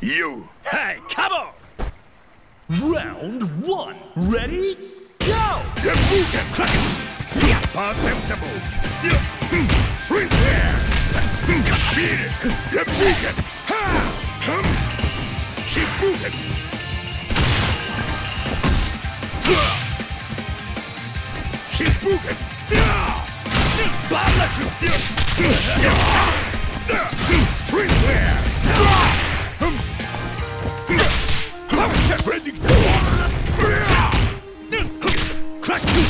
You. Hey, come on! Round one. Ready? Go! Reppuken. Perceptible. Hmm. Swing there. Hmm. Beat it. Reppuken. Hum. Shippuken. Shippuken. Swing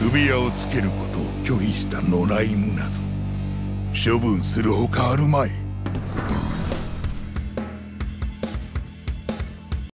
首輪をつけることを拒否した野良犬なぞ処分するほかあるまい。